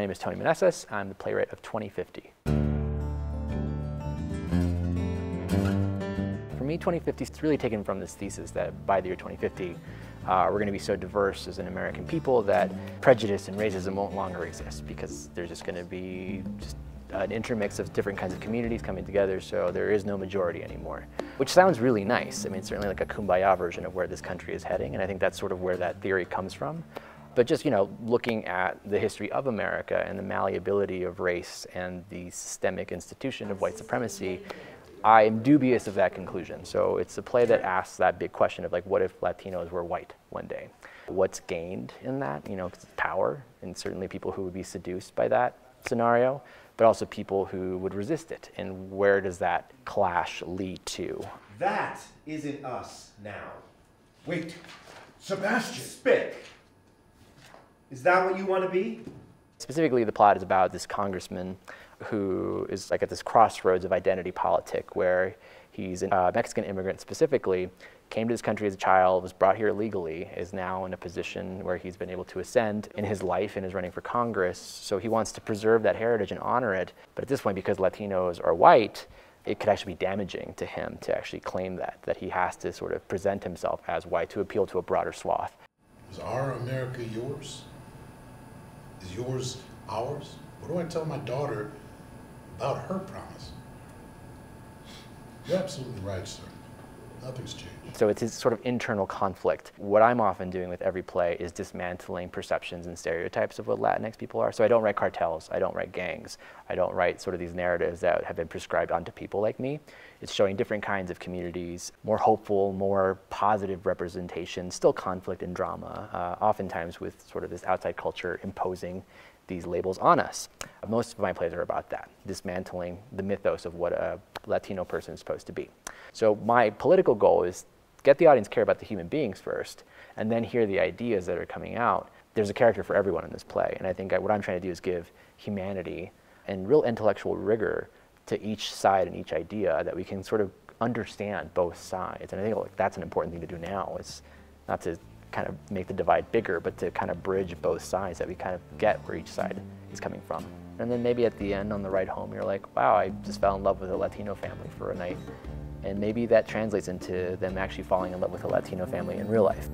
My name is Tony Meneses. I'm the playwright of 2050. For me, 2050 is really taken from this thesis that by the year 2050, uh, we're going to be so diverse as an American people that prejudice and racism won't longer exist because there's just going to be just an intermix of different kinds of communities coming together, so there is no majority anymore. Which sounds really nice. I mean, certainly like a kumbaya version of where this country is heading, and I think that's sort of where that theory comes from. But just, you know, looking at the history of America and the malleability of race and the systemic institution of white supremacy, I am dubious of that conclusion. So it's a play that asks that big question of like, what if Latinos were white one day? What's gained in that? You know, power, and certainly people who would be seduced by that scenario, but also people who would resist it. And where does that clash lead to? That isn't us now. Wait, Sebastian. Spit. Is that what you want to be? Specifically, the plot is about this congressman who is like at this crossroads of identity politic where he's a uh, Mexican immigrant specifically, came to this country as a child, was brought here illegally, is now in a position where he's been able to ascend in his life and is running for Congress. So he wants to preserve that heritage and honor it. But at this point, because Latinos are white, it could actually be damaging to him to actually claim that, that he has to sort of present himself as white to appeal to a broader swath. Is our America yours? Is yours ours? What do I tell my daughter about her promise? You're absolutely right, sir. So it's this sort of internal conflict. What I'm often doing with every play is dismantling perceptions and stereotypes of what Latinx people are. So I don't write cartels, I don't write gangs, I don't write sort of these narratives that have been prescribed onto people like me. It's showing different kinds of communities, more hopeful, more positive representation, still conflict and drama, uh, oftentimes with sort of this outside culture imposing these labels on us. Most of my plays are about that, dismantling the mythos of what a Latino person is supposed to be. So my political goal is get the audience care about the human beings first, and then hear the ideas that are coming out. There's a character for everyone in this play, and I think what I'm trying to do is give humanity and real intellectual rigor to each side and each idea that we can sort of understand both sides. And I think like, that's an important thing to do now. Is not to kind of make the divide bigger, but to kind of bridge both sides that we kind of get where each side is coming from. And then maybe at the end on the ride home, you're like, wow, I just fell in love with a Latino family for a night. And maybe that translates into them actually falling in love with a Latino family in real life.